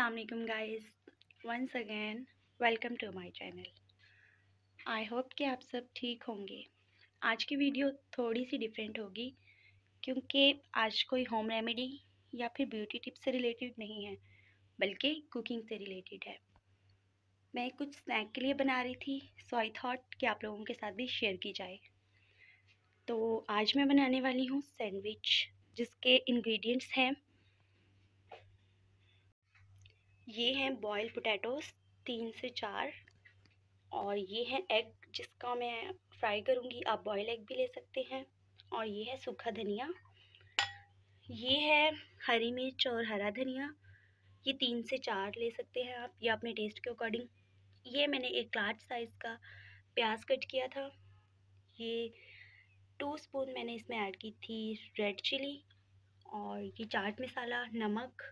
Assalamualaikum, guys. Once again welcome to my channel I hope कि आप सब ठीक होंगे। आज की वीडियो थोड़ी सी डिफरेंट होगी, क्योंकि आज कोई होम रेमेडी या फिर ब्यूटी टिप्स से रिलेटेड नहीं है, बल्कि कुकिंग से रिलेटेड है। मैं कुछ स्नैक के लिए बना रही थी सो आई थॉट कि आप लोगों के साथ भी शेयर की जाए। तो आज मैं बनाने वाली हूँ सैंडविच जिसके इंग्रेडिएंट्स हैं ये हैं बॉयल पोटैटोस तीन से चार और ये है एग जिसका मैं फ्राई करूँगी। आप बॉयल एग भी ले सकते हैं और ये है सूखा धनिया। ये है हरी मिर्च और हरा धनिया। ये तीन से चार ले सकते हैं आप, या अपने टेस्ट के अकॉर्डिंग ये मैंने एक लार्ज साइज़ का प्याज कट किया था। ये टू स्पून मैंने इसमें ऐड की थी रेड चिली और ये चाट मसाला, नमक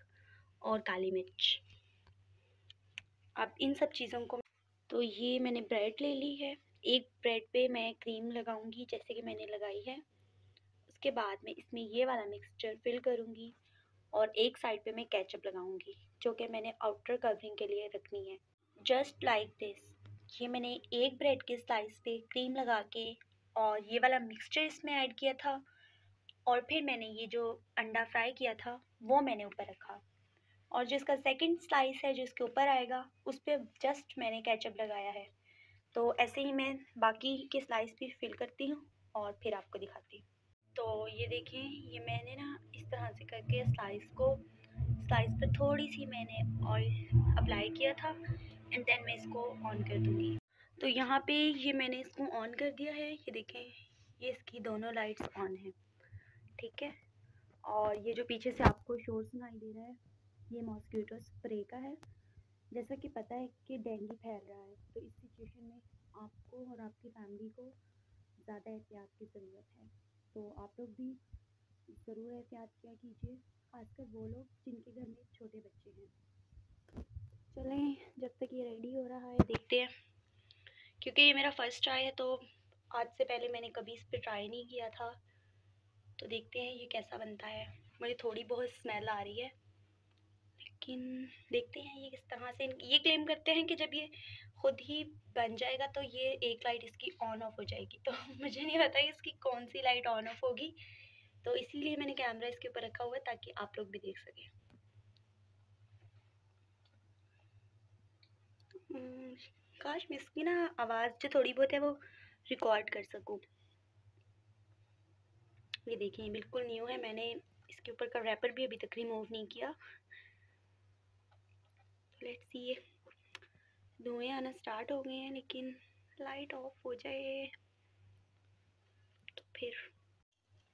और काली मिर्च। अब इन सब चीज़ों को तो ये मैंने ब्रेड ले ली है। एक ब्रेड पे मैं क्रीम लगाऊँगी जैसे कि मैंने लगाई है। उसके बाद में इसमें ये वाला मिक्सचर फिल करूँगी और एक साइड पे मैं कैचअप लगाऊँगी, जो कि मैंने आउटर कवरिंग के लिए रखनी है। जस्ट लाइक दिस ये मैंने एक ब्रेड के स्लाइस पे क्रीम लगा के और ये वाला मिक्सचर इसमें ऐड किया था और फिर मैंने ये जो अंडा फ्राई किया था, वो मैंने ऊपर रखा। और जो इसका सेकंड स्लाइस है, जो इसके ऊपर आएगा, उस पर जस्ट मैंने कैचअप लगाया है। तो ऐसे ही मैं बाकी के स्लाइस भी फिल करती हूँ और फिर आपको दिखाती हूँ। तो ये देखें, ये मैंने ना इस तरह से करके स्लाइस को स्लाइस पर थोड़ी सी मैंने ऑयल अप्लाई किया था एंड देन मैं इसको ऑन कर दूँगी। तो यहाँ पे ये मैंने इसको ऑन कर दिया है। ये देखें, ये इसकी दोनों लाइट्स ऑन है। ठीक है? और ये जो पीछे से आपको शोर सुनाई दे रहा है ये मॉस्किटो स्प्रे का है। जैसा कि पता है कि डेंगू फैल रहा है तो इस सिचुएशन में आपको और आपकी फैमिली को ज़्यादा एहतियात की ज़रूरत है। तो आप लोग भी ज़रूर एहतियात किया कीजिए, खासकर वो लोग जिनके घर में छोटे बच्चे हैं। चलें, जब तक ये रेडी हो रहा है, देखते हैं। क्योंकि ये मेरा फ़र्स्ट ट्राई है तो आज से पहले मैंने कभी इस पर ट्राई नहीं किया था। तो देखते हैं ये कैसा बनता है। मुझे थोड़ी बहुत स्मेल आ रही है। लेकिन देखते हैं ये किस तरह से ये क्लेम करते हैं कि जब ये खुद ही बन जाएगा तो ये एक लाइट इसकी ऑन ऑफ़ हो जाएगी। तो मुझे नहीं पता इसकी कौन सी लाइट ऑन ऑफ़ होगी। तो इसीलिए मैंने कैमरा इसके ऊपर रखा हुआ है ताकि आप लोग भी देख सकें। हम्म, काश मैं इसकी ना आवाज़ जो थोड़ी बहुत है वो रिकॉर्ड कर सकूँ। ये देखिए बिल्कुल न्यू है। मैंने इसके ऊपर का रैपर भी अभी तक रिमूव नहीं किया। लेट्स सी धुएँ आना स्टार्ट हो गए हैं, लेकिन लाइट ऑफ़ हो जाए। तो फिर।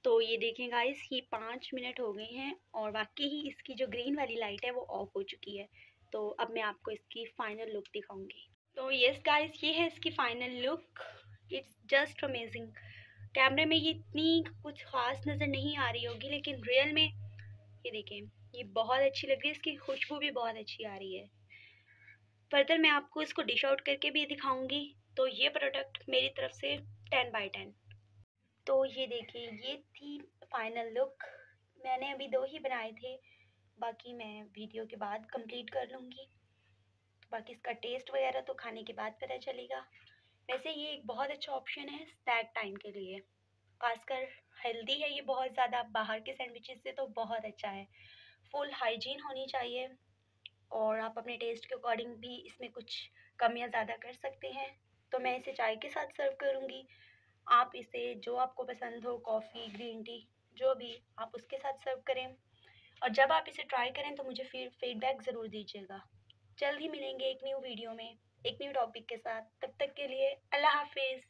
तो ये देखें गाइस ये पाँच मिनट हो गए हैं और बाकी ही इसकी जो ग्रीन वाली लाइट है वो ऑफ़ हो चुकी है। तो अब मैं आपको इसकी फ़ाइनल लुक दिखाऊँगी। तो यस गाइस ये है इसकी final look it's just amazing कैमरे में ये इतनी कुछ ख़ास नज़र नहीं आ रही होगी, लेकिन रियल में ये देखें, ये बहुत अच्छी लग रही है। इसकी खुशबू भी बहुत अच्छी आ रही है। फर्दर मैं आपको इसको डिश आउट करके भी दिखाऊँगी। तो ये प्रोडक्ट मेरी तरफ़ से टेन बाई टेन तो ये देखिए, ये थी फाइनल लुक मैंने अभी दो ही बनाए थे। बाकी मैं वीडियो के बाद कंप्लीट कर लूँगी। बाकी इसका टेस्ट वगैरह तो खाने के बाद पता चलेगा। वैसे ये एक बहुत अच्छा ऑप्शन है स्नैक टाइम के लिए। खासकर हेल्दी है ये बहुत ज़्यादा। बाहर के सैंडविचेस से तो बहुत अच्छा है। फुल हाइजीन होनी चाहिए। और आप अपने टेस्ट के अकॉर्डिंग भी इसमें कुछ कम या ज़्यादा कर सकते हैं। तो मैं इसे चाय के साथ सर्व करूँगी। आप इसे जो आपको पसंद हो कॉफ़ी ग्रीन टी जो भी, आप उसके साथ सर्व करें। और जब आप इसे ट्राई करें तो मुझे फिर फीडबैक ज़रूर दीजिएगा। जल्द ही मिलेंगे एक न्यू वीडियो में, एक न्यू टॉपिक के साथ। तब तक के लिए अल्लाह हाफिज़।